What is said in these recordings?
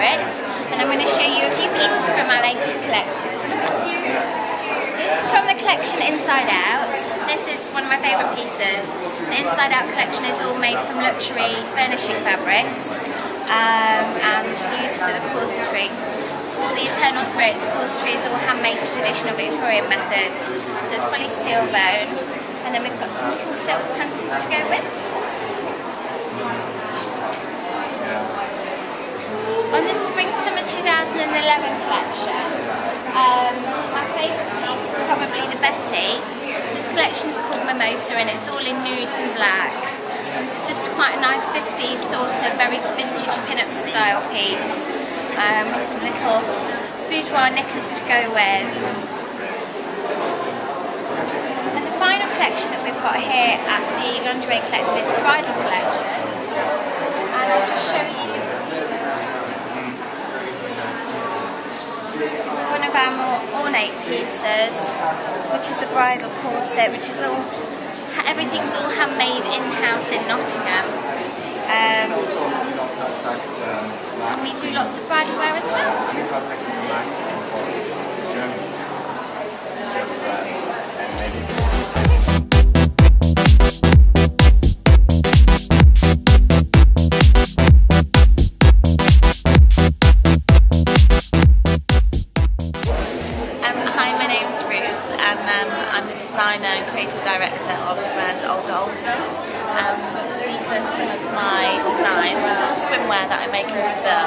and I'm going to show you a few pieces from our latest collection. This is from the collection Inside Out. This is one of my favourite pieces. The Inside Out collection is all made from luxury furnishing fabrics um, and used for the corsetry. All the Eternal Spirits corsetry is all handmade traditional Victorian methods, so it's fully steel boned. And then we've got some little silk panties to go with. On the Spring Summer 2011 collection, um, my favourite piece is probably the Betty. This collection is called Mimosa and it's all in nudes and black. It's just quite a nice 50s sort of very vintage pin-up style piece um, with some little boudoir knickers to go with. And the final collection that we've got here at the Lingerie Collective is the bridal collection. And I'll just show you one of our more ornate pieces, which is a bridal corset, which is all, everything's all handmade in-house in Nottingham. Um, and we do lots of bridal wear as well.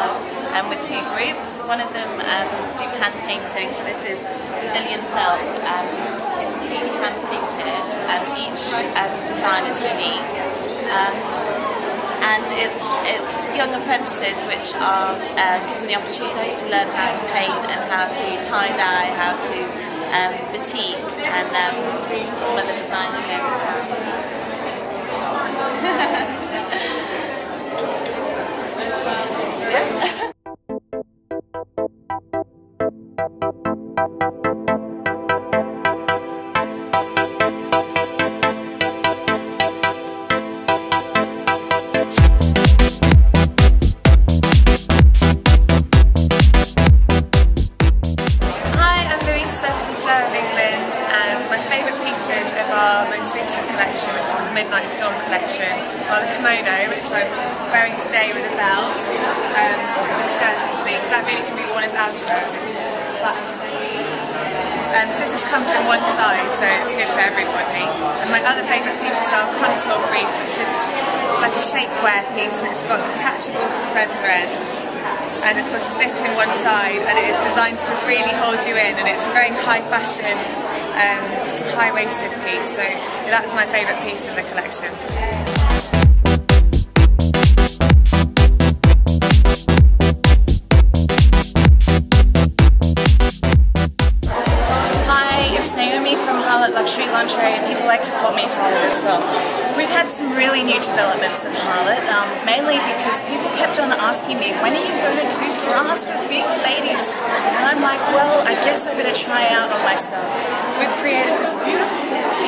Brazil um, with two groups. One of them um, do hand painting, so this is Brazilian silk, um, hand painted. Um, each um, design is unique. Um, and it's, it's young apprentices which are uh, given the opportunity to learn how to paint and how to tie-dye, how to um, batik and um, some other designs here our most recent collection, which is the Midnight Storm collection, are the kimono, which I'm wearing today with a belt um, with skirt underneath, so that really can be worn as outerwear. Um, so this comes in one size, so it's good for everybody. And my other favourite pieces are contour brief, which is like a shapewear piece and it's got detachable suspender ends and it's got a zip in one side and it is designed to really hold you in and it's a very high fashion um, high waisted piece so that's my favourite piece in the collection. When are you going to do bras for big ladies? And I'm like, well, I guess I better try out on myself. We've created this beautiful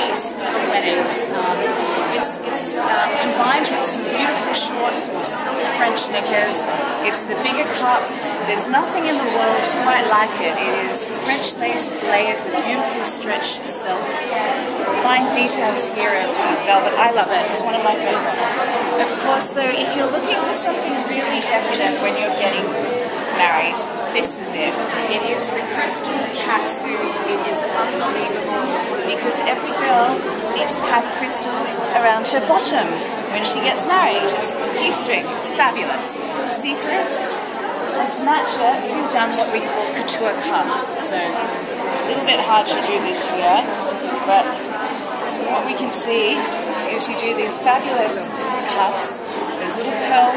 piece for weddings. Um, it's it's um, combined with some beautiful shorts or silk French knickers. It's the bigger cup. There's nothing in the world quite like it. It is French lace layered with beautiful stretch silk. Fine details here of velvet. I love it. It's one of my favorite. Of course, though, if you're looking for something really decadent when you're getting married, this is it. It is the crystal catsuit. It is unbelievable because every girl needs to have crystals around her bottom when she gets married. It's, a G-string. It's fabulous. See-through. And to match it, we've done what we call couture cuffs. So it's a little bit hard to do this here, but what we can see is you do these fabulous cuffs, those little pearl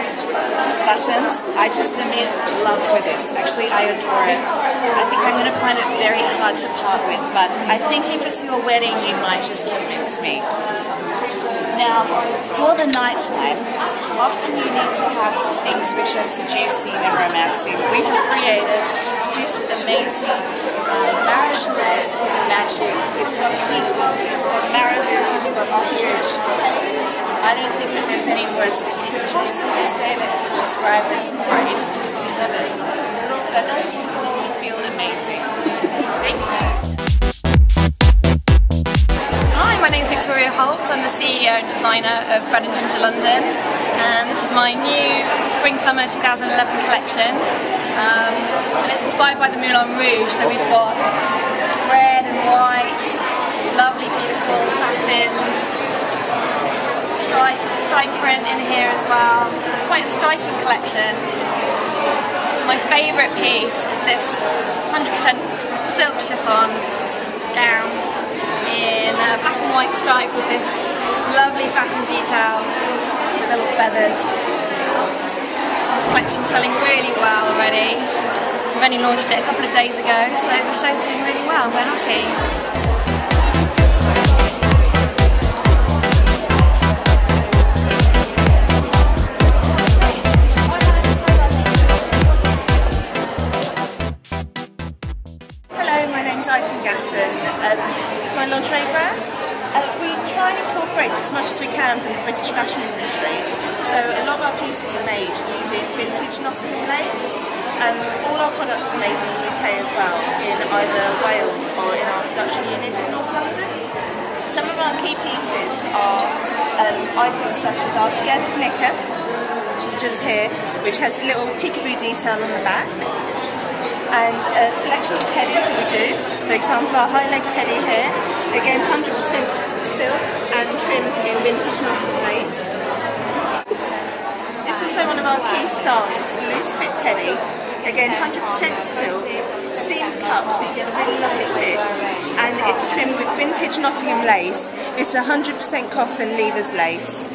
buttons. I just am in love with this. Actually, I adore it. I think I'm going to find it very hard to part with, but I think if it's your wedding, you might just convince me. Now, for the nighttime, often you need to have things which are seducing and romancing. We have created this amazing marrakesh magic. It's got people, it's got marabou, it's got ostrich. I don't think that there's any words that you could possibly say that would describe this more. It's just eleven little feathers. You feel amazing. Thank you. My my name's Victoria Holt. I'm the CEO and designer of Fred and Ginger London. And this is my new Spring Summer 2011 collection. Um, and it's inspired by the Moulin Rouge. So we've got red and white, lovely beautiful satins, stripe, stripe print in here as well. So it's quite a striking collection. My favourite piece is this 100% silk chiffon gown in a black and white stripe with this lovely satin detail with little feathers. This collection's selling really well already. We've only launched it a couple of days ago, so the show's doing really well we're happy. Hello, my name's Ayten Gasson. Um, it's my lingerie brand. Uh, we try and incorporate as much as we can from the British fashion industry. So a lot of our pieces are made using vintage Nottingham lace. Um, all our products are made in the UK as well, in either Wales or in our production unit in North London. Some of our key pieces are um, items such as our skirted knicker, which is just here, which has a little peekaboo detail on the back and a selection of teddies that we do. For example, our high leg teddy here, again 100% silk and trimmed in vintage Nottingham lace. It's also one of our key styles, it's loose fit teddy. Again 100% silk, seam cup so you get a really lovely fit and it's trimmed with vintage Nottingham lace. It's 100% cotton Leavers lace.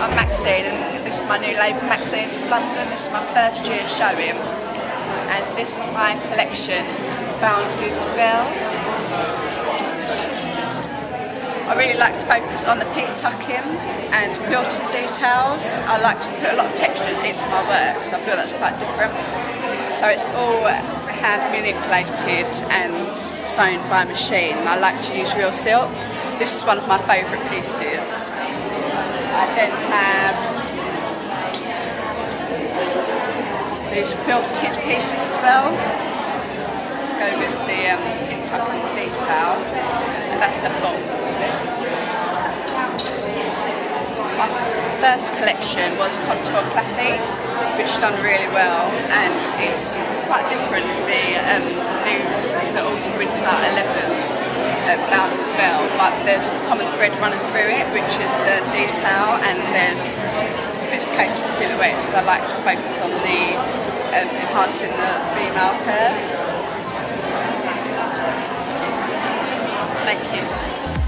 I'm Maxine and this is my new label Maxine's of London. This is my first year showing and this is my collections Bound Goods Bell. I really like to focus on the pin tucking and quilting details. I like to put a lot of textures into my work so I feel that's quite different. So it's all hand manipulated and sewn by machine. I like to use real silk. This is one of my favourite pieces. I then have these quilted pieces as well to go with the um, detail, and that's a box. My first collection was Contour Classic, which done really well, and it's quite different to the um, new the Autumn Winter 11 uh, bounded bell, but there's a common thread running through it, which is the detail, and there's sophisticated silhouettes. I like to focus on the um, enhancing the female curves. Thank you.